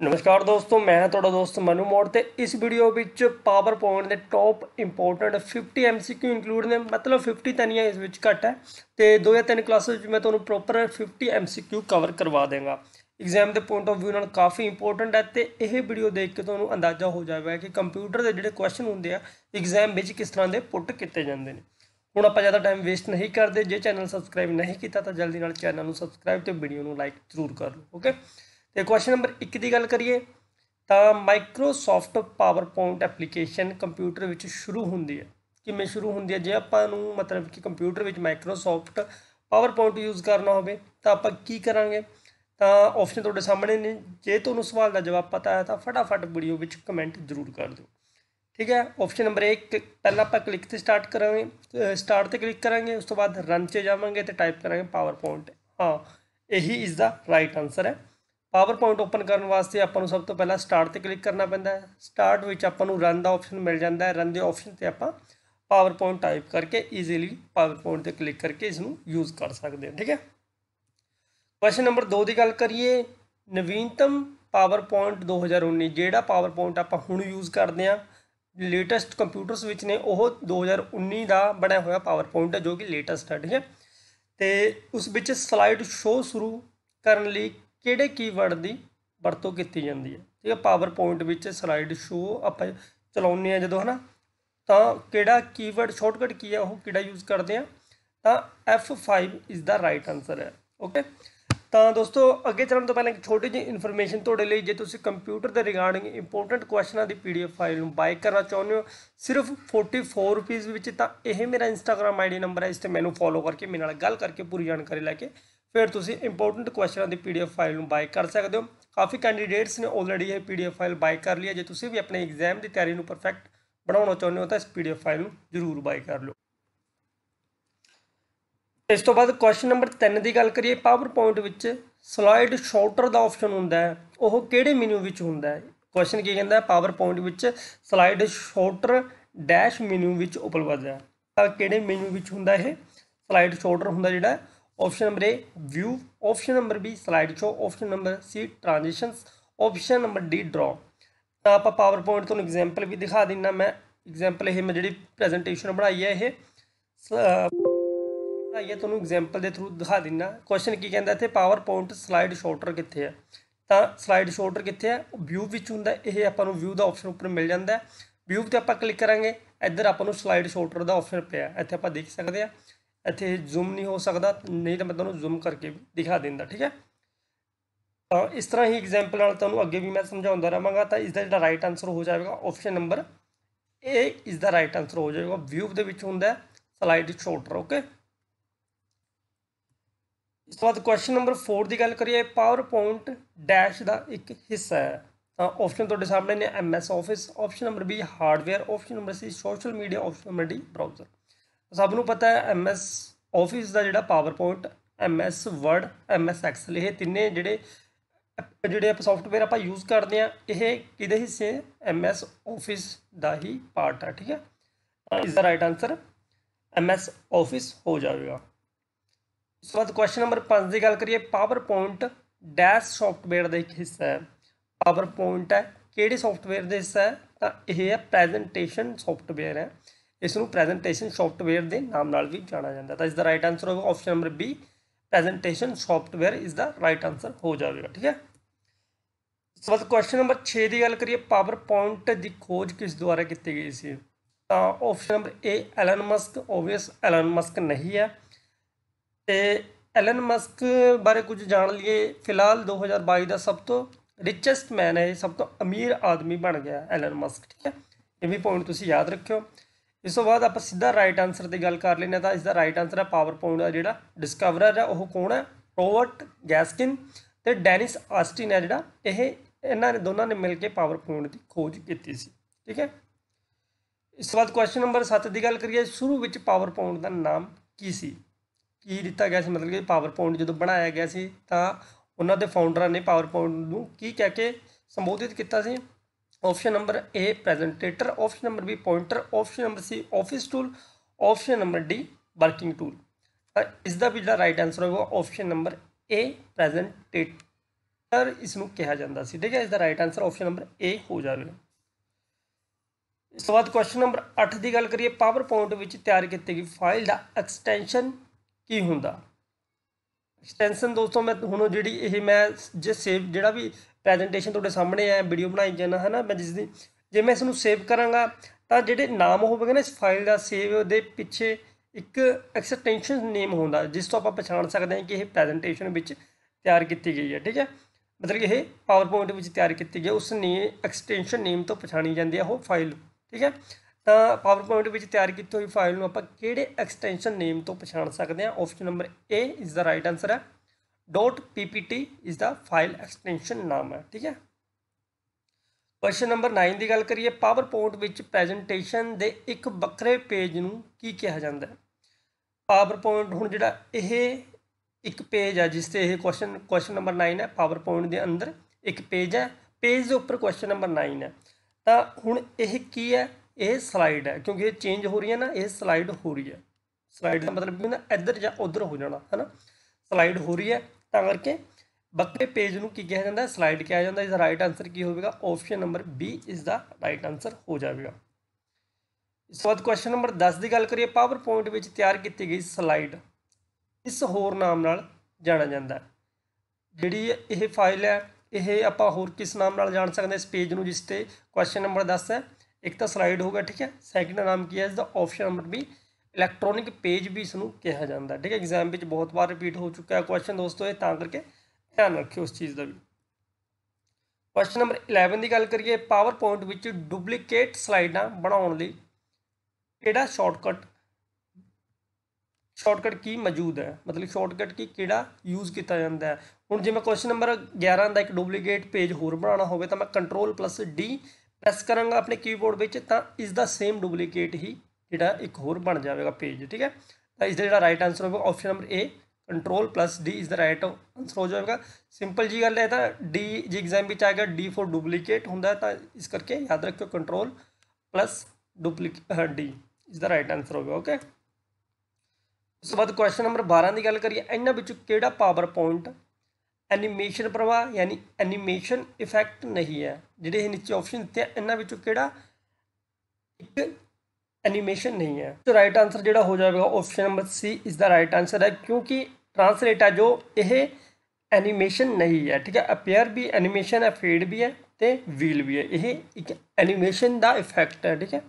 ਨਮਸਕਾਰ ਦੋਸਤੋ, ਮੈਂ ਤੁਹਾਡਾ ਦੋਸਤ ਮਨੂ ਮੋੜ ਤੇ ਇਸ ਵੀਡੀਓ ਵਿੱਚ ਪਾਵਰ ਪੁਆਇੰਟ ਦੇ ਟੌਪ ਇੰਪੋਰਟੈਂਟ 50 ਐਮਸੀਕਿਊ ਇਨਕਲੂਡ ਨੇ, ਮਤਲਬ 50 ਤਾਂ ਨਹੀਂ ਹੈ, ਇਸ ਵਿੱਚ ਘੱਟ ਹੈ। ਤੇ ਦੋ ਜਾਂ ਤਿੰਨ ਕਲਾਸਾਂ ਵਿੱਚ ਮੈਂ ਤੁਹਾਨੂੰ ਪ੍ਰੋਪਰ 50 ਐਮਸੀਕਿਊ ਕਵਰ ਕਰਵਾ ਦੇਵਾਂਗਾ ਐਗਜ਼ਾਮ ਦੇ ਪੁਆਇੰਟ ਆਫ View ਨਾਲ ਕਾਫੀ ਇੰਪੋਰਟੈਂਟ ਹੈ ਤੇ ਇਹ ਵੀਡੀਓ ਦੇਖ ਕੇ ਤੁਹਾਨੂੰ ਅੰਦਾਜ਼ਾ ਹੋ ਜਾਵੇਗਾ ਕਿ ਕੰਪਿਊਟਰ ਦੇ ਜਿਹੜੇ ਕੁਐਸਚਨ ਹੁੰਦੇ ਆ ਐਗਜ਼ਾਮ ਵਿੱਚ ਕਿਸ ਤਰ੍ਹਾਂ ਦੇ ਪੁੱਟ ਕੀਤੇ ਜਾਂਦੇ ਨੇ। ਹੁਣ ਆਪਾਂ ਜ਼ਿਆਦਾ ਟਾਈਮ ਵੇਸਟ ਨਹੀਂ ਕਰਦੇ, ਜੇ ਚੈਨਲ ਸਬਸਕ੍ਰਾਈਬ ਨਹੀਂ ਕੀਤਾ ਤਾਂ ਜਲਦੀ ਨਾਲ ਚੈਨਲ ਨੂੰ ਸਬਸਕ੍ਰਾਈਬ ਤੇ ਵੀਡੀਓ ਨੂੰ ਲਾਈਕ ਜ਼ਰੂਰ ਕਰ ਲਓ ਓਕੇ ਤੇ ਕੁਐਸਚਨ ਨੰਬਰ 1 ਦੀ ਗੱਲ ਕਰੀਏ, ਤਾਂ ਮਾਈਕਰੋਸਾਫਟ ਪਾਵਰਪੁਆਇੰਟ ਐਪਲੀਕੇਸ਼ਨ ਕੰਪਿਊਟਰ ਵਿੱਚ ਸ਼ੁਰੂ ਹੁੰਦੀ ਹੈ। ਕਿਵੇਂ ਸ਼ੁਰੂ ਹੁੰਦੀ ਹੈ? ਜੇ ਆਪਾਂ ਨੂੰ ਮਤਲਬ ਕਿ ਕੰਪਿਊਟਰ ਵਿੱਚ ਮਾਈਕਰੋਸਾਫਟ ਪਾਵਰਪੁਆਇੰਟ ਯੂਜ਼ ਕਰਨਾ ਹੋਵੇ, ਤਾਂ ਆਪਾਂ ਕੀ ਕਰਾਂਗੇ? ਤਾਂ ਆਪਸ਼ਨ ਤੁਹਾਡੇ ਸਾਹਮਣੇ ਨੇ। ਜੇ ਤੁਹਾਨੂੰ ਸਵਾਲ ਦਾ ਜਵਾਬ ਪਤਾ ਹੈ, ਤਾਂ ਫਟਾਫਟ ਵੀਡੀਓ ਵਿੱਚ ਕਮੈਂਟ ਜ਼ਰੂਰ ਕਰ ਦਿਓ। ਠੀਕ ਹੈ? ਆਪਸ਼ਨ ਨੰਬਰ 1 ਪਹਿਲਾਂ ਆਪਾਂ ਕਲਿੱਕ ਤੇ ਸਟਾਰਟ ਕਰਾਂਗੇ। ਸਟਾਰਟ ਤੇ ਕਲਿੱਕ ਕਰਾਂਗੇ, ਉਸ ਤੋਂ ਬਾਅਦ ਰਨ 'ਚ ਜਾਵਾਂਗੇ ਤੇ ਟਾਈਪ ਕਰਾਂਗੇ ਪਾਵਰਪੁਆਇੰਟ ਹਾਂ, ਇਹੀ ਇਸ ਦਾ ਰਾਈਟ ਆਨਸਰ ਹੈ। ਪਾਵਰ ਪੁਆਇੰਟ ਓਪਨ ਕਰਨ ਵਾਸਤੇ ਆਪਾਂ ਨੂੰ ਸਭ ਤੋਂ ਪਹਿਲਾਂ ਸਟਾਰਟ ਤੇ ਕਲਿੱਕ ਕਰਨਾ ਪੈਂਦਾ ਹੈ। ਸਟਾਰਟ ਵਿੱਚ ਆਪਾਂ ਨੂੰ ਰਨ ਦਾ ਆਪਸ਼ਨ ਮਿਲ ਜਾਂਦਾ ਹੈ। ਰਨ ਦੇ ਆਪਸ਼ਨ ਤੇ ਆਪਾਂ ਪਾਵਰ ਪੁਆਇੰਟ ਟਾਈਪ ਕਰਕੇ ਈਜ਼ੀਲੀ ਪਾਵਰ ਪੁਆਇੰਟ ਤੇ ਕਲਿੱਕ ਕਰਕੇ ਇਸ ਨੂੰ ਯੂਜ਼ ਕਰ ਸਕਦੇ ਹਾਂ, ਠੀਕ ਹੈ? ਕੁਐਸਚਨ ਨੰਬਰ 2 ਦੀ ਗੱਲ ਕਰੀਏ। ਨਵੀਨਤਮ ਪਾਵਰ ਪੁਆਇੰਟ 2019 ਜਿਹੜਾ ਪਾਵਰ ਪੁਆਇੰਟ ਆਪਾਂ ਹੁਣ ਯੂਜ਼ ਕਰਦੇ ਹਾਂ ਲੇਟੈਸਟ ਕੰਪਿਊਟਰਸ ਵਿੱਚ ਨੇ, ਉਹ 2019 ਦਾ ਬਣਿਆ ਹੋਇਆ ਪਾਵਰ ਪੁਆਇੰਟ ਹੈ, ਜੋ ਕਿ ਲੇਟੈਸਟ ਹੈ, ਠੀਕ ਹੈ? ਤੇ ਉਸ ਵਿੱਚ ਸਲਾਈਡ ਸ਼ੋ ਸ਼ੁਰੂ ਕਰਨ ਲਈ ਕਿਹੜੇ ਕੀਵਰਡ ਦੀ ਵਰਤੋਂ ਕੀਤੀ ਜਾਂਦੀ ਹੈ? ਠੀਕ ਹੈ ਪਾਵਰ ਪੁਆਇੰਟ ਵਿੱਚ ਸਲਾਈਡ ਸ਼ੋ ਆਪਾਂ ਚਲਾਉਂਦੇ ਆ ਜਦੋਂ ਹਨਾ, ਤਾਂ ਕਿਹੜਾ ਕੀਵਰਡ ਸ਼ਾਰਟਕਟ ਕੀ ਹੈ, ਉਹ ਕਿਹੜਾ ਯੂਜ਼ ਕਰਦੇ ਆ ਤਾਂ F5 is the right answer ਹੈ ਓਕੇ ਤਾਂ ਦੋਸਤੋ, ਅੱਗੇ ਚੱਲਣ ਤੋਂ ਪਹਿਲਾਂ ਇੱਕ ਛੋਟੀ ਜਿਹੀ ਇਨਫੋਰਮੇਸ਼ਨ ਤੁਹਾਡੇ ਲਈ, ਜੇ ਤੁਸੀਂ ਕੰਪਿਊਟਰ ਦੇ ਰਿਗਾਰਡਿੰਗ ਇੰਪੋਰਟੈਂਟ ਕੁਐਸਚਨਾਂ ਦੀ ਪੀਡੀਐਫ ਫਾਈਲ ਨੂੰ ਬਾਈ ਕਰਨਾ ਚਾਹੁੰਦੇ ਹੋ, ਸਿਰਫ 44 ਰੁਪਏ ਵਿੱਚ, ਤਾਂ ਇਹ ਮੇਰਾ ਇੰਸਟਾਗ੍ਰam ਆਈਡੀ ਨੰਬਰ ਹੈ, ਇਸ ਤੇ ਮੈਨੂੰ ਫੋਲੋ ਕਰਕੇ, ਮੇਰੇ ਨਾਲ ਗੱਲ ਕਰਕੇ ਪੂਰੀ ਜਾਣਕਾਰੀ ਲੈ ਕੇ ਫਿਰ ਤੁਸੀਂ ਇੰਪੋਰਟੈਂਟ ਕੁਐਸਚਨਾਂ ਦੀ ਪੀਡੀਐਫ ਫਾਈਲ ਨੂੰ ਬਾਈ ਕਰ ਸਕਦੇ ਹੋ। ਕਾਫੀ ਕੈਂਡੀਡੇਟਸ ਨੇ ਆਲਰੇਡੀ ਇਹ ਪੀਡੀਐਫ ਫਾਈਲ ਬਾਈ ਕਰ ਲਈ ਹੈ। ਜੇ ਤੁਸੀਂ ਵੀ ਆਪਣੇ ਐਗਜ਼ਾਮ ਦੀ ਤਿਆਰੀ ਨੂੰ ਪਰਫੈਕਟ ਬਣਾਉਣਾ ਚਾਹੁੰਦੇ ਹੋ ਤਾਂ ਇਸ ਪੀਡੀਐਫ ਫਾਈਲ ਨੂੰ ਜ਼ਰੂਰ ਬਾਈ ਕਰ ਲਓ। ਇਸ ਤੋਂ ਬਾਅਦ ਕੁਐਸਚਨ ਨੰਬਰ 3 ਦੀ ਗੱਲ ਕਰੀਏ। ਪਾਵਰ ਪੁਆਇੰਟ ਵਿੱਚ ਸਲਾਈਡ ਸ਼ਾਰਟਰ ਦਾ ਆਪਸ਼ਨ ਹੁੰਦਾ ਹੈ। ਉਹ ਕਿਹੜੇ ਮੈਨੂ ਵਿੱਚ ਹੁੰਦਾ ਹੈ? ਕੁਐਸਚਨ ਕੀ ਕਹਿੰਦਾ ਪਾਵਰ ਪੁਆਇੰਟ ਵਿੱਚ ਸਲਾਈਡ ਸ਼ਾਰਟਰ ਡੈਸ਼ ਮੈਨੂ ਵਿੱਚ ਉਪਲਬਧ ਹੈ। ਤਾਂ ਕਿਹੜੇ ਮੈਨੂ ਵਿੱਚ ਹੁੰਦਾ ਇਹ? ਸਲਾਈਡ ਸ਼ਾਰਟਰ ਹੁੰਦਾ ਜਿਹੜਾ option number A view option number B slide show option number C transitions option number D draw ਤਾਂ ਆਪਾਂ ਪਾਵਰ ਪੁਆਇੰਟ ਤੁਹਾਨੂੰ ਐਗਜ਼ਾਮਪਲ ਵੀ ਦਿਖਾ ਦਿੰਨਾ। ਮੈਂ ਐਗਜ਼ਾਮਪਲ ਇਹ ਮੈਂ ਜਿਹੜੀ ਪ੍ਰੈਜੈਂਟੇਸ਼ਨ ਬਣਾਈ ਹੈ, ਇਹ ਬਣਾਈ ਹੈ, ਤੁਹਾਨੂੰ ਐਗਜ਼ਾਮਪਲ ਦੇ ਥਰੂ ਦਿਖਾ ਦਿੰਨਾ। ਕੁਐਸਚਨ ਕੀ ਕਹਿੰਦਾ ਇੱਥੇ? ਪਾਵਰ ਪੁਆਇੰਟ ਸਲਾਈਡ ਸ਼ਾਰਟਰ ਕਿੱਥੇ ਹੈ? ਤਾਂ ਸਲਾਈਡ ਸ਼ਾਰਟਰ ਕਿੱਥੇ ਹੈ? ਵਿਊ ਵਿੱਚ ਹੁੰਦਾ ਇਹ ਆਪਾਂ ਨੂੰ ਵਿਊ ਦਾ ਆਪਸ਼ਨ ਉੱਪਰ ਮਿਲ ਜਾਂਦਾ ਹੈ। ਵਿਊ ਤੇ ਆਪਾਂ ਕਲਿੱਕ ਕਰਾਂਗੇ। ਇੱਧਰ ਆਪਾਂ ਨੂੰ ਸਲਾਈਡ ਸ਼ਾਰਟਰ ਦਾ ਆਪਸ਼ਨ ਪਿਆ। ਇੱਥੇ ਆਪਾਂ ਦੇਖ ਸਕਦੇ ਆ ਇੱਥੇ ਜ਼ੂਮ ਨਹੀਂ ਹੋ ਸਕਦਾ, ਨਹੀਂ ਤਾਂ ਮੈਂ ਤੁਹਾਨੂੰ ਜ਼ੂਮ ਕਰਕੇ ਦਿਖਾ ਦਿੰਦਾ, ਠੀਕ ਹੈ? ਤਾਂ ਇਸ ਤਰ੍ਹਾਂ ਹੀ ਐਗਜ਼ਾਮਪਲ ਨਾਲ ਤੁਹਾਨੂੰ ਅੱਗੇ ਵੀ ਮੈਂ ਸਮਝਾਉਂਦਾ ਰਹਾਂਗਾ, ਤਾਂ ਇਸ ਦਾ ਜਿਹੜਾ ਰਾਈਟ ਆਨਸਰ ਹੋ ਜਾਵੇਗਾ ਆਪਸ਼ਨ ਨੰਬਰ ਏ ਇਸ ਦਾ ਰਾਈਟ ਆਨਸਰ ਹੋ ਜਾਵੇਗਾ। ਵਿਊ ਦੇ ਵਿੱਚ ਹੁੰਦਾ ਸਲਾਈਡ ਸ਼ਾਰਟਰ ਓਕੇ ਇਸ ਤੋਂ ਬਾਅਦ ਕੁਐਸਚਨ ਨੰਬਰ 4 ਦੀ ਗੱਲ ਕਰੀਏ ਪਾਵਰ ਪੁਆਇੰਟ ਡੈਸ਼ ਦਾ ਇੱਕ ਹਿੱਸਾ ਹੈ। ਤਾਂ ਆਪਸ਼ਨ ਤੁਹਾਡੇ ਸਾਹਮਣੇ ਨੇ MS Office option number B hardware option number C social media option number D browser ਸਭ ਨੂੰ ਪਤਾ ਹੈ ਐਮਐਸ ਆਫਿਸ ਦਾ ਜਿਹੜਾ PowerPoint MS Word MS Excel ਇਹ ਤਿੰਨੇ ਜਿਹੜੇ ਜਿਹੜੇ ਆਪਾਂ ਸੌਫਟਵੇਅਰ ਆਪਾਂ ਯੂਜ਼ ਕਰਦੇ ਆ ਇਹ ਕਿਹਦੇ ਹਿੱਸੇ ਐਮਐਸ ਆਫਿਸ ਦਾ ਹੀ ਪਾਰਟ ਆ ਠੀਕ ਹੈ? ਇਸ ਦਾ ਰਾਈਟ ਆਨਸਰ ਐਮਐਸ ਆਫਿਸ ਹੋ ਜਾਵੇਗਾ। ਇਸ ਤੋਂ ਬਾਅਦ ਕੁਐਸਚਨ ਨੰਬਰ 5 ਦੀ ਗੱਲ ਕਰੀਏ ਪਾਵਰ ਪੁਆਇੰਟ ਡੈਸ਼ ਸੌਫਟਵੇਅਰ ਦਾ ਇੱਕ ਹਿੱਸਾ ਹੈ। ਪਾਵਰ ਪੁਆਇੰਟ ਹੈ, ਕਿਹੜੇ ਸੌਫਟਵੇਅਰ ਦਾ ਹਿੱਸਾ ਹੈ? ਤਾਂ ਇਹ ਹੈ ਪ੍ਰੈਜੈਂਟੇਸ਼ਨ ਸੌਫਟਵੇਅਰ ਹੈ। ਇਸ ਨੂੰ ਪ੍ਰੈਜੈਂਟੇਸ਼ਨ ਸੌਫਟਵੇਅਰ ਦੇ ਨਾਮ ਨਾਲ ਵੀ ਜਾਣਿਆ ਜਾਂਦਾ। ਤਾਂ ਇਸ ਦਾ ਰਾਈਟ ਆਨਸਰ ਹੋਵੇਗਾ option number B presentation software ਇਸ ਦਾ ਰਾਈਟ ਆਨਸਰ ਹੋ ਜਾਵੇਗਾ, ਠੀਕ ਹੈ? ਇਸ ਬਾਅਦ ਕੁਐਸਚਨ ਨੰਬਰ 6 ਦੀ ਗੱਲ ਕਰੀਏ ਪਾਵਰ ਪੁਆਇੰਟ ਦੀ ਖੋਜ ਕਿਸ ਦੁਆਰਾ ਕੀਤੀ ਗਈ ਸੀ? ਤਾਂ option number A Elon Musk obvious Elon Musk ਨਹੀਂ ਹੈ। ਤੇ ਐਲਨ ਮਸਕ ਬਾਰੇ ਕੁਝ ਜਾਣ ਲਈਏ, ਫਿਲਹਾਲ 2022 ਦਾ ਸਭ ਤੋਂ ਰਿਚੈਸਟ ਮੈਨ ਹੈ ਸਭ ਤੋਂ ਅਮੀਰ ਆਦਮੀ ਬਣ ਗਿਆ ਐਲਨ ਮਸਕ ਠੀਕ ਹੈ? ਇਹ ਵੀ ਪੁਆਇੰਟ ਤੁਸੀਂ ਯਾਦ ਰੱਖਿਓ। ਇਸ ਤੋਂ ਬਾਅਦ ਆਪਾਂ ਸਿੱਧਾ ਰਾਈਟ ਆਨਸਰ ਦੀ ਗੱਲ ਕਰ ਲੈਂਦੇ ਤਾਂ ਇਸ ਦਾ ਰਾਈਟ ਆਨਸਰ ਹੈ ਪਾਵਰ ਪੁਆਇੰਟ ਦਾ ਜਿਹੜਾ ਡਿਸਕਵਰਰ ਹੈ ਉਹ ਕੌਣ ਹੈ ਰੋਬਰਟ ਗੈਸਕਿਨ ਤੇ ਡੈਨਿਸ ਆਸਟਿਨ ਹੈ ਜਿਹੜਾ ਇਹ ਇਹਨਾਂ ਨੇ ਦੋਨਾਂ ਨੇ ਮਿਲ ਕੇ ਪਾਵਰ ਪੁਆਇੰਟ ਦੀ ਖੋਜ ਕੀਤੀ ਸੀ, ਠੀਕ ਹੈ? ਇਸ ਤੋਂ ਬਾਅਦ ਕੁਐਸਚਨ ਨੰਬਰ 7 ਦੀ ਗੱਲ ਕਰੀਏ, ਸ਼ੁਰੂ ਵਿੱਚ ਪਾਵਰ ਪੁਆਇੰਟ ਦਾ ਨਾਮ ਕੀ ਸੀ? ਕੀ ਦਿੱਤਾ ਗਿਆ ਸੀ? ਮਤਲਬ ਕਿ ਪਾਵਰ ਪੁਆਇੰਟ ਜਦੋਂ ਬਣਾਇਆ ਗਿਆ ਸੀ ਤਾਂ ਉਹਨਾਂ ਦੇ ਫਾਊਂਡਰਾਂ ਨੇ ਪਾਵਰ ਪੁਆਇੰਟ ਨੂੰ ਕੀ ਕਹਿ ਕੇ ਸੰਬੋਧਿਤ ਕੀਤਾ ਸੀ? Option number A presenter option number B pointer option number C office tool option number D working tool ਇਸ ਦਾ ਵੀ ਜਿਹੜਾ ਰਾਈਟ ਆਨਸਰ ਹੋਵੇਗਾ ਆਪਸ਼ਨ ਨੰਬਰ ਏ ਪ੍ਰੈਜੈਂਟੇਟਰ ਪਰ ਇਸ ਨੂੰ ਕਿਹਾ ਜਾਂਦਾ ਸੀ ਠੀਕ ਹੈ ਇਸ ਦਾ right answer option number A ਹੋ ਜਾਵੇਗਾ ਇਸ ਤੋਂ ਬਾਅਦ ਕੁਐਸਚਨ ਨੰਬਰ 8 ਦੀ ਗੱਲ ਕਰੀਏ ਪਾਵਰ ਪੁਆਇੰਟ ਵਿੱਚ ਤਿਆਰ ਕੀਤੀ ਗਈ ਫਾਈਲ ਦਾ ਐਕਸਟੈਂਸ਼ਨ ਕੀ ਹੁੰਦਾ ਐਕਸਟੈਂਸ਼ਨ ਦੋਸਤੋ ਮੈਂ ਹੁਣ ਜਿਹੜੀ ਇਹ ਮੈਂ ਜੇ ਸੇਵ ਜਿਹੜਾ ਵੀ ਪ੍ਰੈਜੈਂਟੇਸ਼ਨ ਤੁਹਾਡੇ ਸਾਹਮਣੇ ਹੈ ਵੀਡੀਓ ਬਣਾਈ ਜਾਣਾ ਹੈ ਨਾ ਮੈਂ ਜਿਸ ਦੀ ਜੇ ਮੈਂ ਇਸ ਨੂੰ ਸੇਵ ਕਰਾਂਗਾ, ਤਾਂ ਜਿਹੜੇ ਨਾਮ ਹੋਵੇਗਾ ਨਾ, ਇਸ ਫਾਈਲ ਦਾ ਸੇਵ ਦੇ ਪਿੱਛੇ ਇੱਕ ਐਕਸਟੈਂਸ਼ਨ ਨੇਮ ਹੁੰਦਾ, ਜਿਸ ਤੋਂ ਆਪਾਂ ਪਛਾਣ ਸਕਦੇ ਹਾਂ ਕਿ ਇਹ ਪ੍ਰੈਜੈਂਟੇਸ਼ਨ ਵਿੱਚ ਤਿਆਰ ਕੀਤੀ ਗਈ ਹੈ, ਠੀਕ ਹੈ? ਮਤਲਬ ਕਿ ਇਹ ਪਾਵਰ ਪੁਆਇੰਟ ਵਿੱਚ ਤਿਆਰ ਕੀਤੀ ਗਈ ਉਸ ਨੇ ਐਕਸਟੈਂਸ਼ਨ ਨੇਮ ਤੋਂ ਪਛਾਣੀ ਜਾਂਦੀ ਹੈ ਉਹ ਫਾਈਲ ਠੀਕ ਹੈ? ਤਾਂ ਪਾਵਰ ਪੁਆਇੰਟ ਵਿੱਚ ਤਿਆਰ ਕੀਤੀ ਹੋਈ ਫਾਈਲ ਨੂੰ ਆਪਾਂ ਕਿਹੜੇ ਐਕਸਟੈਂਸ਼ਨ ਨੇਮ ਤੋਂ ਪਛਾਣ ਸਕਦੇ ਹਾਂ? Option number A is the right answer ਹੈ। .ppt is the file extension ਨਾਮ ਹੈ, ਠੀਕ ਹੈ? ਕੁਐਸਚਨ ਨੰਬਰ 9 ਦੀ ਗੱਲ ਕਰੀਏ ਪਾਵਰ ਪੁਆਇੰਟ ਵਿੱਚ ਪ੍ਰੈਜੈਂਟੇਸ਼ਨ ਦੇ ਇੱਕ ਵੱਖਰੇ ਪੇਜ ਨੂੰ ਕੀ ਕਿਹਾ ਜਾਂਦਾ ਹੈ? ਪਾਵਰ ਪੁਆਇੰਟ ਹੁਣ ਜਿਹੜਾ ਇਹ ਇੱਕ ਪੇਜ ਹੈ ਜਿਸ ਤੇ ਇਹ ਕੁਐਸਚਨ ਕੁਐਸਚਨ ਨੰਬਰ 9 ਹੈ ਪਾਵਰ ਪੁਆਇੰਟ ਦੇ ਅੰਦਰ ਇੱਕ ਪੇਜ ਹੈ ਪੇਜ ਦੇ ਉੱਪਰ ਕੁਐਸਚਨ ਨੰਬਰ 9 ਹੈ। ਤਾਂ ਹੁਣ ਇਹ ਕੀ ਹੈ? ਇਹ ਸਲਾਈਡ ਹੈ, ਕਿਉਂਕਿ ਇਹ ਚੇਂਜ ਹੋ ਰਹੀ ਹੈ ਨਾ, ਇਹ ਸਲਾਈਡ ਹੋ ਰਹੀ ਹੈ। ਸਲਾਈਡ ਦਾ ਮਤਲਬ ਵੀ ਨਾ ਇੱਧਰ ਜਾਂ ਉੱਧਰ ਹੋ ਜਾਣਾ ਹੈ ਨਾ ਸਲਾਈਡ ਹੋ ਰਹੀ ਹੈ ਤਾਂ ਕਰਕੇ ਬੱਕਰੇ ਪੇਜ ਨੂੰ ਕੀ ਕਿਹਾ ਜਾਂਦਾ? ਸਲਾਈਡ ਕਿਹਾ ਜਾਂਦਾ। ਇਸ ਦਾ ਰਾਈਟ ਆਨਸਰ ਕੀ ਹੋਵੇਗਾ? ਆਪਸ਼ਨ ਨੰਬਰ ਬੀ ਇਸ ਦਾ ਰਾਈਟ ਆਨਸਰ ਹੋ ਜਾਵੇਗਾ। ਇਸ ਤੋਂ ਬਾਅਦ ਕੁਐਸਚਨ ਨੰਬਰ 10 ਦੀ ਗੱਲ ਕਰੀਏ। ਪਾਵਰ ਪੁਆਇੰਟ ਵਿੱਚ ਤਿਆਰ ਕੀਤੀ ਗਈ ਸਲਾਈਡ ਇਸ ਹੋਰ ਨਾਮ ਨਾਲ ਜਾਣਿਆ ਜਾਂਦਾ ਜਿਹੜੀ ਇਹ ਫਾਈਲ ਹੈ, ਇਹ ਆਪਾਂ ਹੋਰ ਕਿਸ ਨਾਮ ਨਾਲ ਜਾਣ ਸਕਦੇ ਇਸ ਪੇਜ ਨੂੰ ਜਿਸ ਤੇ ਕੁਐਸਚਨ ਨੰਬਰ 10 ਹੈ। ਇੱਕ ਤਾਂ ਸਲਾਈਡ ਹੋਗਾ ਠੀਕ ਹੈ। ਸੈਕਿੰਡ ਨਾਮ ਕੀ ਹੈ? ਇਸ ਦਾ option number B electronic page ਵੀ ਇਸ ਨੂੰ ਕਿਹਾ ਜਾਂਦਾ। ਠੀਕ ਹੈ ਐਗਜ਼ਾਮ ਵਿੱਚ ਬਹੁਤ ਵਾਰ ਰਿਪੀਟ ਹੋ ਚੁੱਕਾ ਹੈ ਕੁਐਸਚਨ ਦੋਸਤੋ, ਇਹ ਤਾਂ ਕਰਕੇ ਧਿਆਨ ਰੱਖਿਓ ਉਸ ਚੀਜ਼ ਦਾ ਵੀ। ਕੁਐਸਚਨ ਨੰਬਰ 11 ਦੀ ਗੱਲ ਕਰੀਏ ਪਾਵਰ ਪੁਆਇੰਟ ਵਿੱਚ ਡੁਪਲੀਕੇਟ ਸਲਾਈਡਾਂ ਬਣਾਉਣ ਲਈ ਕਿਹੜਾ ਸ਼ਾਰਟਕਟ ਸ਼ਾਰਟਕਟ ਕੀ ਮੌਜੂਦ ਹੈ? ਮਤਲਬ ਸ਼ਾਰਟਕਟ ਕੀ ਕਿਹੜਾ ਯੂਜ਼ ਕੀਤਾ ਜਾਂਦਾ ਹੈ? ਹੁਣ ਜੇ ਮੈਂ ਕੁਐਸਚਨ ਨੰਬਰ 11 ਦਾ ਇੱਕ ਡੁਪਲੀਕੇਟ ਪੇਜ ਹੋਰ ਬਣਾਉਣਾ ਹੋਵੇ, ਤਾਂ ਮੈਂ ਕੰਟਰੋਲ ਪਲੱਸ ਡੀ ਪ੍ਰੈਸ ਕਰਾਂਗਾ ਆਪਣੇ ਕੀਬੋਰਡ ਵਿੱਚ, ਤਾਂ ਇਸ ਦਾ ਸੇਮ ਡੁਪਲੀਕੇਟ ਹੀ ਜਿਹੜਾ ਇੱਕ ਹੋਰ ਬਣ ਜਾਵੇਗਾ ਪੇਜ ਠੀਕ ਹੈ? ਤਾਂ ਇਸ ਦਾ ਜਿਹੜਾ ਰਾਈਟ ਆਨਸਰ ਹੋਵੇਗਾ option number A control plus D ਇਸ ਦਾ ਰਾਈਟ ਆਨਸਰ ਹੋ ਜਾਵੇਗਾ। ਸਿੰਪਲ ਜੀ ਗੱਲ ਹੈ ਤਾਂ ਡੀ ਜੀ ਐਗਜ਼ਾਮ ਵਿੱਚ ਆਏਗਾ ਡੀ ਫੋਰ ਡੁਪਲੀਕੇਟ ਹੁੰਦਾ ਤਾਂ ਇਸ ਕਰਕੇ ਯਾਦ ਰੱਖਿਓ ਕੰਟਰੋਲ ਪਲੱਸ ਡੁਪਲੀਕੇਟ ਡੀ ਇਸ ਦਾ ਰਾਈਟ ਆਨਸਰ ਹੋਵੇਗਾ ਓਕੇ ਉਸ ਤੋਂ ਬਾਅਦ ਕੁਐਸਚਨ ਨੰਬਰ 12 ਦੀ ਗੱਲ ਕਰੀਏ, ਇਹਨਾਂ ਵਿੱਚੋਂ ਕਿਹੜਾ ਪਾਵਰ ਪੁਆਇੰਟ ਐਨੀਮੇਸ਼ਨ ਪ੍ਰਵਾਹ ਯਾਨੀ ਐਨੀਮੇਸ਼ਨ ਇਫੈਕਟ ਨਹੀਂ ਹੈ? ਜਿਹੜੇ ਇਹ ਨੀਚੇ ਆਪਸ਼ਨ ਦਿੱਤੇ ਇਹਨਾਂ ਵਿੱਚੋਂ ਕਿਹੜਾ ਇੱਕ ਐਨੀਮੇਸ਼ਨ ਨਹੀਂ ਹੈ। ਤੇ ਰਾਈਟ ਆਨਸਰ ਜਿਹੜਾ ਹੋ ਜਾਵੇਗਾ ਆਪਸ਼ਨ ਨੰਬਰ ਸੀ ਇਸ ਦਾ ਰਾਈਟ ਆਨਸਰ ਹੈ, ਕਿਉਂਕਿ ਟ੍ਰਾਂਸਲੇਟ ਹੈ ਜੋ, ਇਹ ਐਨੀਮੇਸ਼ਨ ਨਹੀਂ ਹੈ, ਠੀਕ ਹੈ? ਅਪੀਅਰ ਵੀ ਐਨੀਮੇਸ਼ਨ ਹੈ ਫੇਡ ਵੀ ਹੈ ਤੇ ਵੀਲ ਵੀ ਹੈ। ਇਹ ਇੱਕ ਐਨੀਮੇਸ਼ਨ ਦਾ ਇਫੈਕਟ ਹੈ, ਠੀਕ ਹੈ?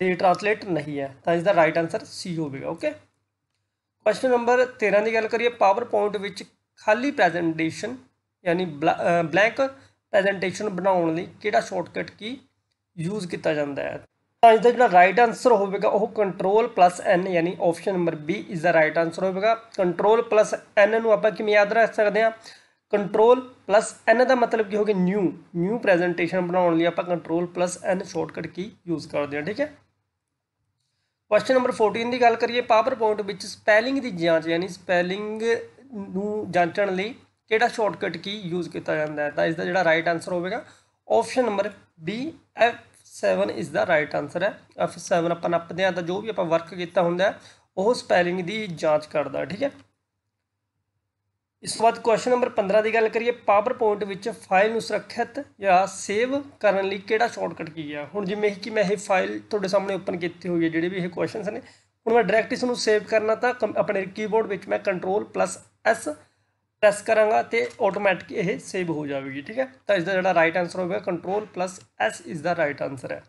ਤੇ ਟ੍ਰਾਂਸਲੇਟ ਨਹੀਂ ਹੈ, ਤਾਂ ਇਸ ਦਾ ਰਾਈਟ ਆਨਸਰ ਸੀ ਹੋਵੇਗਾ ਓਕੇ ਕੁਐਸਚਨ ਨੰਬਰ 13 ਦੀ ਗੱਲ ਕਰੀਏ ਪਾਵਰ ਪੁਆਇੰਟ ਵਿੱਚ ਖਾਲੀ ਪ੍ਰੈਜੈਂਟੇਸ਼ਨ ਯਾਨੀ ਬਲੈਂਕ ਪ੍ਰੈਜੈਂਟੇਸ਼ਨ ਬਣਾਉਣ ਲਈ ਕਿਹੜਾ ਸ਼ਾਰਟਕਟ ਕੀ ਯੂਜ਼ ਕੀਤਾ ਜਾਂਦਾ ਹੈ? ਤਾਂ ਇਸ ਦਾ ਜਿਹੜਾ ਰਾਈਟ ਆਨਸਰ ਹੋਵੇਗਾ ਉਹ ਕੰਟਰੋਲ ਪਲੱਸ ਐਨ ਯਾਨੀ ਆਪਸ਼ਨ ਨੰਬਰ ਬੀ ਇਸ ਦਾ ਰਾਈਟ ਆਨਸਰ ਹੋਵੇਗਾ। ਕੰਟਰੋਲ ਪਲੱਸ ਐਨ ਨੂੰ ਆਪਾਂ ਕਿਵੇਂ ਯਾਦ ਰੱਖ ਸਕਦੇ ਹਾਂ? ਕੰਟਰੋਲ ਪਲੱਸ ਐਨ ਦਾ ਮਤਲਬ ਕੀ ਹੋ ਗਿਆ ਨਿਊ ਨਿਊ ਪ੍ਰੈਜੈਂਟੇਸ਼ਨ ਬਣਾਉਣ ਲਈ ਆਪਾਂ ਕੰਟਰੋਲ ਪਲੱਸ ਐਨ ਸ਼ਾਰਟਕਟ ਕੀ ਯੂਜ਼ ਕਰਦੇ ਹਾਂ, ਠੀਕ ਹੈ? ਕੁਐਸਚਨ ਨੰਬਰ 14 ਦੀ ਗੱਲ ਕਰੀਏ ਪਾਵਰ ਪੁਆਇੰਟ ਵਿੱਚ ਸਪੈਲਿੰਗ ਦੀ ਜਾਂਚ, ਯਾਨੀ ਸਪੈਲਿੰਗ ਨੂੰ ਜਾਂਚਣ ਲਈ ਕਿਹੜਾ ਸ਼ਾਰਟਕਟ ਕੀ ਯੂਜ਼ ਕੀਤਾ ਜਾਂਦਾ ਹੈ? ਤਾਂ ਇਸ ਦਾ ਜਿਹੜਾ ਰਾਈਟ ਆਨਸਰ ਹੋਵੇਗਾ ਆਪਸ਼ਨ ਨੰਬਰ ਬੀ F7 ਇਸ ਦਾ ਰਾਈਟ ਆਨਸਰ ਹੈ। F7 ਆਪਾਂ ਨੱਪਦੇ ਹਾਂ, ਤਾਂ ਜੋ ਵੀ ਆਪਾਂ ਵਰਕ ਕੀਤਾ ਹੁੰਦਾ ਉਹ ਸਪੈਲਿੰਗ ਦੀ ਜਾਂਚ ਕਰਦਾ, ਠੀਕ ਹੈ। ਇਸ ਤੋਂ ਬਾਅਦ ਕੁਐਸਚਨ ਨੰਬਰ 15 ਦੀ ਗੱਲ ਕਰੀਏ ਪਾਵਰ ਪੁਆਇੰਟ ਵਿੱਚ ਫਾਈਲ ਨੂੰ ਸੁਰੱਖਿਅਤ ਜਾਂ ਸੇਵ ਕਰਨ ਲਈ ਕਿਹੜਾ ਸ਼ਾਰਟਕਟ ਕੀ ਹੈ ਹੁਣ ਜਿਵੇਂ ਕਿ ਮੈਂ ਇਹ ਫਾਈਲ ਤੁਹਾਡੇ ਸਾਹਮਣੇ ਓਪਨ ਕੀਤੀ ਹੋਈ ਹੈ, ਜਿਹੜੇ ਵੀ ਇਹ ਕੁਐਸਚਨਸ ਨੇ, ਹੁਣ ਮੈਂ ਡਾਇਰੈਕਟ ਇਸ ਨੂੰ ਸੇਵ ਕਰਨਾ ਤਾਂ ਆਪਣੇ ਕੀਬੋਰਡ ਵਿੱਚ ਮੈਂ ਕੰਟਰੋਲ ਪਲੱਸ ਐਸ ਪ੍ਰੈਸ ਕਰਾਂਗਾ ਤੇ ਆਟੋਮੈਟਿਕ ਇਹ ਸੇਵ ਹੋ ਜਾਵੇਗੀ, ਠੀਕ ਹੈ? ਤਾਂ ਇਸ ਦਾ ਜਿਹੜਾ ਰਾਈਟ ਆਨਸਰ ਹੋਵੇਗਾ ਕੰਟਰੋਲ ਪਲੱਸ ਐਸ ਇਸ ਦਾ ਰਾਈਟ ਆਨਸਰ ਹੈ।